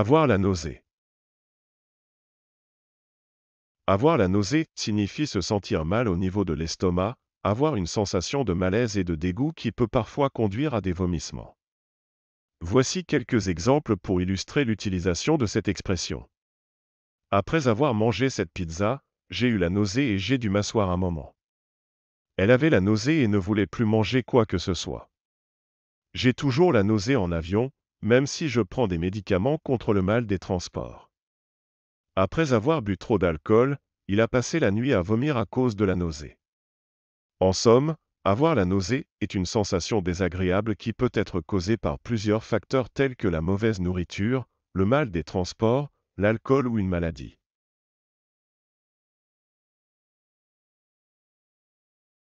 Avoir la nausée. Avoir la nausée signifie se sentir mal au niveau de l'estomac, avoir une sensation de malaise et de dégoût qui peut parfois conduire à des vomissements. Voici quelques exemples pour illustrer l'utilisation de cette expression. Après avoir mangé cette pizza, j'ai eu la nausée et j'ai dû m'asseoir un moment. Elle avait la nausée et ne voulait plus manger quoi que ce soit. J'ai toujours la nausée en avion, même si je prends des médicaments contre le mal des transports. Après avoir bu trop d'alcool, il a passé la nuit à vomir à cause de la nausée. En somme, avoir la nausée est une sensation désagréable qui peut être causée par plusieurs facteurs tels que la mauvaise nourriture, le mal des transports, l'alcool ou une maladie.